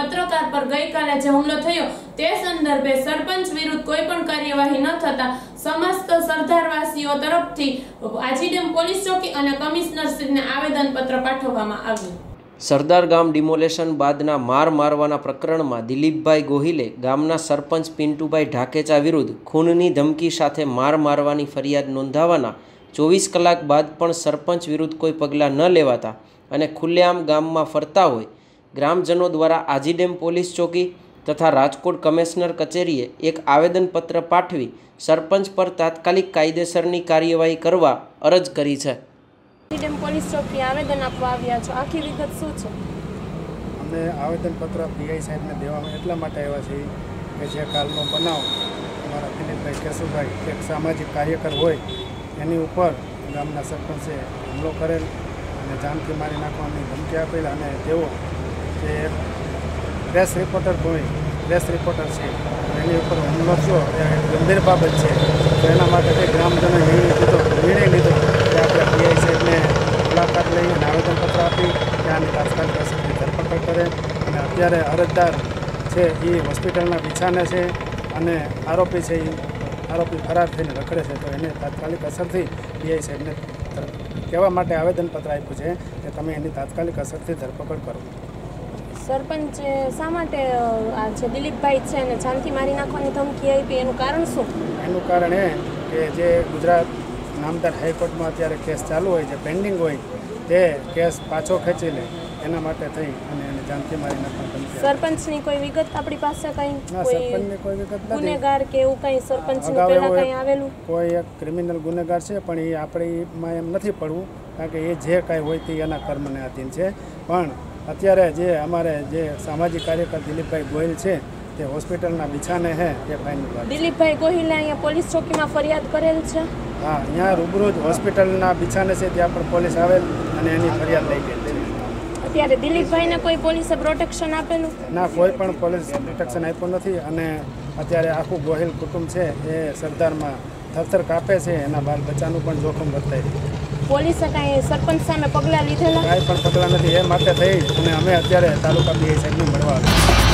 પત્રકાર પર ગઈકાલે જે હુમલો થયો, તે સંદર્ભે સરપંચ વિરુદ્ધ કોઈ પણ કાર્યવાહી ન થતા સમસ્ત સરદારવાસીઓ તરફથી આજીડેમ પોલીસ ચોકી અને કમિશનરશ્રીને આવેદનપત્ર પાઠવવામાં આવ્યું. સરદાર ગામ ડિમોલેશન બાદના માર મારવાના પ્રકરણમાં દિલીપભાઈ ગોહિલે ગામના સરપંચ પિન્ટુભાઈ ઢાકેચા વિરુદ્ધ ખૂનની ધમકી સાથે માર મારવાની ફરિયાદ નોંધાવાના ચોવીસ કલાક બાદ પણ સરપંચ વિરુદ્ધ કોઈ પગલાં ન લેવાતા અને ખુલ્લેઆમ ગામમાં ફરતા હોય ગ્રામજનો દ્વારા આજીડેમ પોલીસ ચોકી તથા રાજકોટ કમિશનર કચેરીએ એક આવેદનપત્ર પાઠવી સરપંચ પર તાત્કાલિક કાયદેસરની કાર્યવાહી કરવા અરજ કરી છે. આજીડેમ પોલીસ ચોકી આવેદન આપવા આવ્યા છો. આખી વિગત શું છે? અમને આવેદનપત્ર પીઆઈ સાહેબને દેવામાં એટલા માટે આવ્યા છે કે જે કાલનો બનાવ અમારા દિલીપભાઈ કેશુભાઈ એક સામાજિક કાર્યકર હોય એની ઉપર ગામના સરપંચે હુમલો કરેલ અને જાનથી મારી નાખવાની ધમકી આપેલ અને તેઓ જે પ્રેસ રિપોર્ટર હોય પ્રેસ રિપોર્ટર છે. એની ઉપર હુમલો થયો. એ ગંભીર બાબત છે. તો એના માટે તે ગ્રામજનોએ નિર્ણય લીધો નિર્ણય લીધો કે આપણે પીઆઈ સાહેબને મુલાકાત લઈ આવેદનપત્ર આપી આની તાત્કાલિક અસરથી ધરપકડ કરે. અને અત્યારે અરજદાર છે એ હોસ્પિટલના બિછાને છે અને આરોપી છે એ, આરોપી ફરાર થઈને રખડે છે. તો એને તાત્કાલિક અસરથી પીઆઈ સાહેબને કહેવા માટે આવેદનપત્ર આપ્યું છે કે તમે એની તાત્કાલિક અસરથી ધરપકડ કરો. સરપંચ શા માટે આ જે દિલીપભાઈ છે અને જાનથી મારી નાખવાની ધમકી આપી એનું કારણ શું? એનું કારણ એ કે જે ગુજરાત નામદાર હાઈકોર્ટમાં અત્યારે કેસ ચાલુ હોય છે પેન્ડિંગ હોય તે કેસ પાછો ખેંચી લે. એના માટે થઈ અને એને જાનથી મારી નાખવાની સરપંચની કોઈ વિગત આપણી પાસે કઈ? સરપંચની કોઈ વિગત નથી. ગુનેગાર કે એવું કઈ સરપંચ પહેલા કઈ આવેલું? કોઈ એક ક્રિમિનલ ગુનેગાર છે પણ એ આપણીમાં એમ નથી પડવું કારણ કે એ જે કાંઈ હોય તે એના કર્મને આધીન છે. પણ અત્યારે જે અમારે જે સામાજિક કાર્યકર દિલીપભાઈ ગોયલ છે તે હોસ્પિટલના બિછાને હે તે ફાઇનલ દિલીપભાઈ ગોહિલે અહીંયા પોલીસ ચોકીમાં ફરિયાદ કરેલ છે? હા અહીંયા રૂબરૂ જ હોસ્પિટલના બિછાને છે ત્યાં પણ પોલીસ આવેલ અને એની ફરિયાદ લઈ ગઈ છે. અત્યારે દિલીપભાઈને કોઈ પોલીસે પ્રોટેક્શન આપેલું? ના કોઈ પણ પોલીસ પ્રોટેક્શન આપ્યું નથી અને અત્યારે આખું ગોહિલ કુટુંબ છે એ સરદારમાં થરથર કાપે છે એના બાદ બચ્ચાનું પણ જોખમ વધતા રહ્યું છે. પોલીસે કાંઈ સરપંચ સામે પગલાં લીધેલા? કાંઈ પણ પગલાં નથી. એ માટે થઈ અને અમે અત્યારે તાલુકા પીઆઈ સાહેબને મળવા આવ્યા.